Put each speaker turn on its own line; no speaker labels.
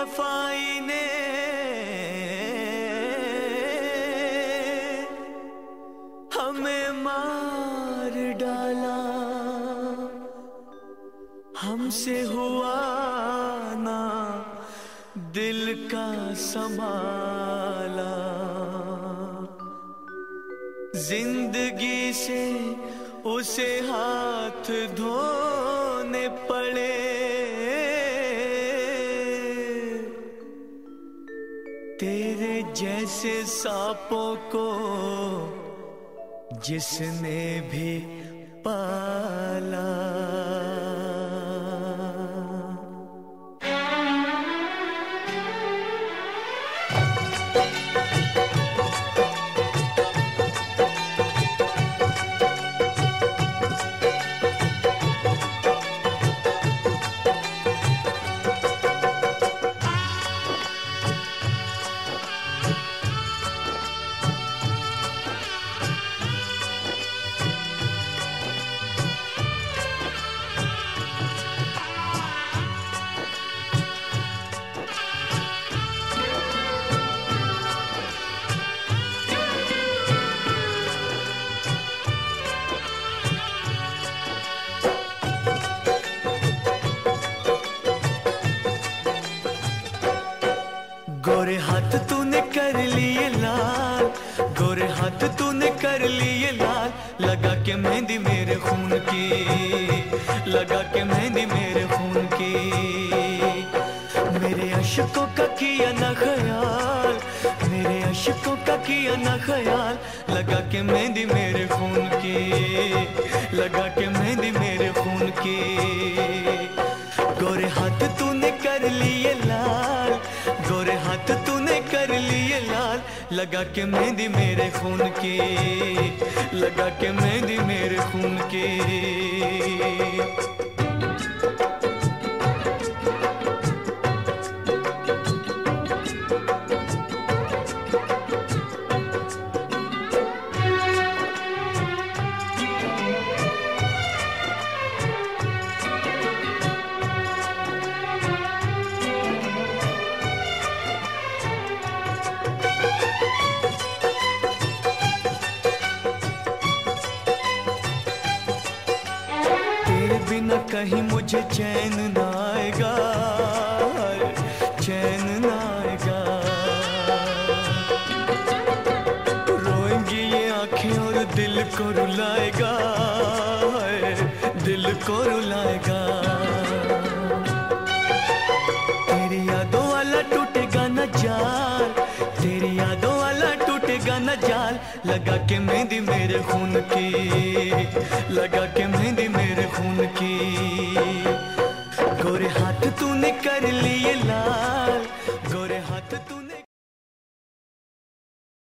बेवफाई ने हमें मार डाला। हमसे हुआ ना दिल का संभाला। ज़िंदगी से उसे हाथ धोने पड़े तेरे जैसे सांपों को जिसने भी पाला। हाथ तूने कर लिए लाल, गोरे हाथ तूने कर लिए लाल। लगा के मेहंदी मेरे खून की, लगा के मेहंदी मेरे खून की। मेरे अशकों का किया ना ख्याल, मेरे अशकों का किया ना ख्याल। लगा के मेहंदी मेरे खून की, लगा के मेहंदी मेरे खून की। गोरे हाथ तूने कर लिए लाल, गोरे हाथ लाल लगा के मेहंदी मेरे खून की लगा के मेहंदी मेरे खून की कहीं मुझे चैन ना आएगा चैन ना आएगा रोएँगी ये आँखें और दिल को रुलाएगा, दिल को रुलाएगा। तेरी यादों वाला टूटेगा न जाल, तेरी यादों वाला टूटेगा न जाल। लगा के मेहंदी मेरे खून की, लगा के मेहंदी तूने कर लिए लाल।